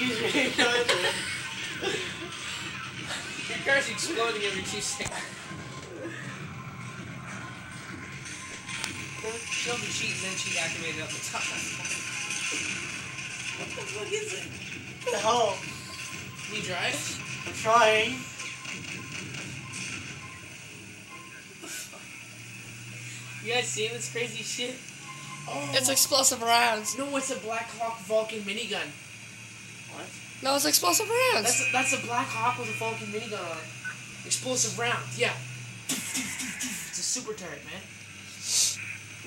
Excuse me. Go ahead, man. Your car's exploding every two seconds. She'll be cheating, then she activated up the top. What the fuck is it? The hell? Can you drive? I'm trying. You guys see this crazy shit? Oh, It's explosive rounds. no, it's a Black Hawk Vulcan minigun. What? No, it's explosive rounds. That's a, that's a Black Hawk with a Vulcan minigun on it. Explosive round, yeah. It's a super turret, man.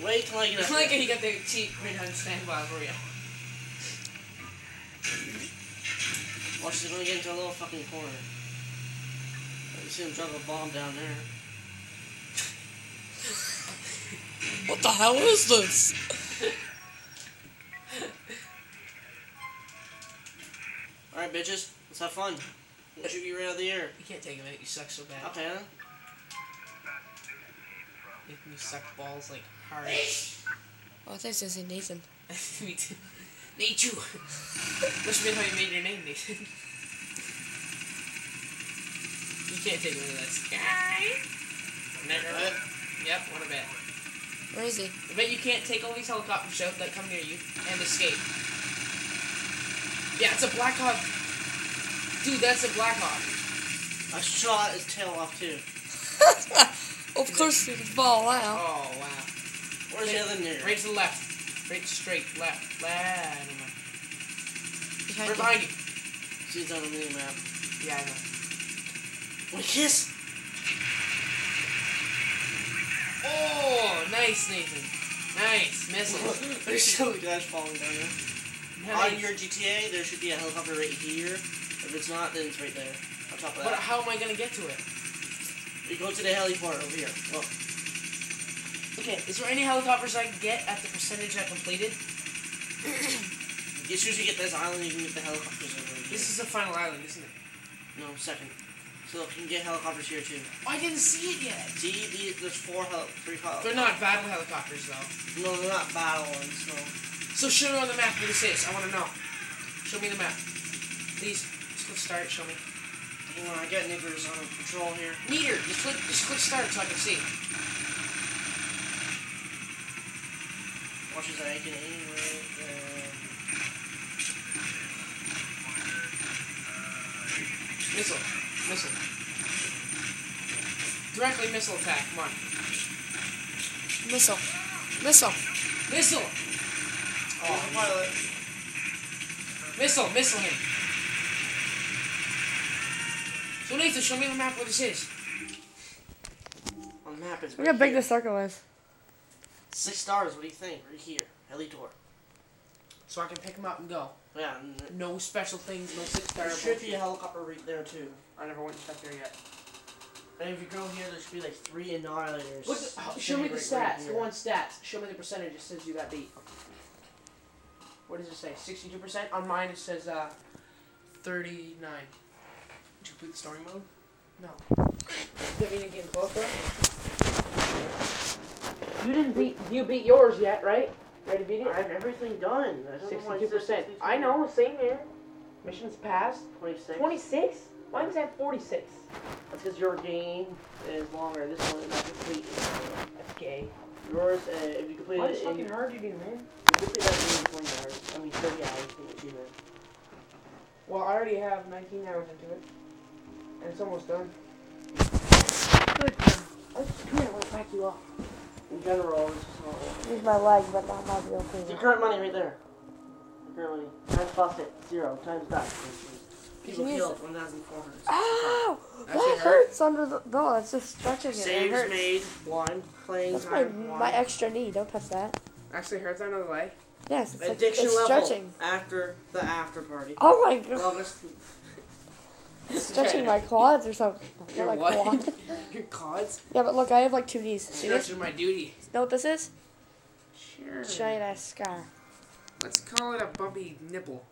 Wait till I get It's up like there. you got the cheap red hundred standby for you. Watch, she's gonna get into a little fucking corner. I see him drop a bomb down there. what the hell is this? Alright, bitches. Let's have fun. We'll shoot you right out of the air. You can't take him out. You suck so bad. Okay, huh? Making me suck balls like hard. Oh, I think it's gonna say Nathan. me too. Nate, you. Must have been how you made your name, Nathan. you can't take away that sky. Never. What? Yep, what a bet. Where is he? I bet you can't take all these helicopters out that come near you and escape. Yeah, it's a Black Hawk. Dude, that's a Black Hawk. I shot his tail off too. of course, he can fall out. Oh, wow. Where's the other nigger? Right to the left. Right straight. Left. Left. I don't know. Behind Right you. behind you. She's on the mini map. Yeah, I know. What a kiss! Oh, nice, Nathan. Nice. Missiles. There's so guys falling down there. On your GTA, there should be a helicopter right here. If it's not, then it's right there. On top of But how am I gonna get to it? You go to the heliport over here. Look. Okay, is there any helicopters I can get at the percentage I completed? As soon as you get this island, you can get the helicopters over here. This is the final island, isn't it? No, second. So look, you can get helicopters here too. Oh, I didn't see it yet. See, the, there's four hel- three hel- They're not battle helicopters though. No, they're not battle ones. No. So show me on the map where this is. I want to know. Show me the map. Please, just click start. Show me. Hang on, I got niggers on patrol here. Meter. Just click. Just click start so I can see. Watch as I can aim um. right. Missile. Missile. Directly missile attack. Come on. Missile. Missile. Missile. Oh, pilot. Missile. Missile him. So Nathan, show me the map where this is. On the map is Look how big here. the circle is. Six stars, what do you think? Right here. Helitor. So I can pick him up and go. Yeah, No special things. No six star. there should be a helicopter right there too. I never went and checked there yet. And if you go here, there should be like three annihilators. Look, the- oh, show me the Right- right stats. here. Go on stats. Show me the percentage. It says you got beat. What does it say? Sixty-two percent. On mine it says uh, thirty-nine. Did you complete the story mode? No. Did we get closer? You didn't beat. You beat yours yet, right? Ready to beat it? I have everything done. I know Sixty-two percent. I know. Same here. Missions passed. 26. Twenty-six. Why Mine's at forty-six. That's because your game is longer. This one is not complete. That's gay. Yours, uh, if you complete How it in, fucking hard you do, man? you complete that game in 20 hours. I mean 30 hours for the achievement. Well, I already have 19 hours into it, and it's almost done. Good. Oh, come here, I want to back you up. In general, it's just not Use my leg, but that might be Your okay. current money right there. Your current money. Times bust it. Zero. Times oh! that. People can killed 1,400. Ow! That That shit hurt? hurts under the. No, it's just stretching it. It Saves hurts. made. One. Playing That's my. One. my extra knee. Don't touch that. Actually, hurts on the leg. Yes, it's, like, Addiction it's level. stretching. After the after party. Oh my god, Longest. Stretching my quads or something. Your my what? Your quads? Yeah, but look, I have like two knees. See this? Stretching my duty. Know what this is? Sure. Giant ass scar. Let's call it a bumpy nipple.